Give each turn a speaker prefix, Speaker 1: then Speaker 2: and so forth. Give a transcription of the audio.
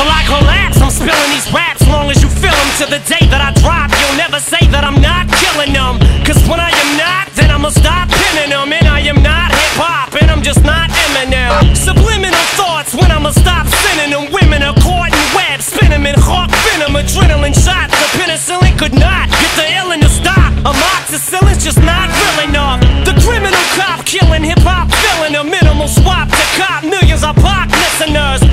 Speaker 1: till I collapse. I'm spilling these raps long as you feel them. To the day that I drop, you'll never say that I'm not killing them. Cause when I am not, then I'ma stop pinning them. And I am not hip hop, and I'm just not Eminem. Subliminal thoughts when I'ma stop sending them. Women are caught in webs, spin them in hawk venom, adrenaline shots. The penicillin could not get the illness to stop. Amoxicillin's just not real enough. The criminal cop killing hip hop, filling a minimal swap to cop millions of pop listeners.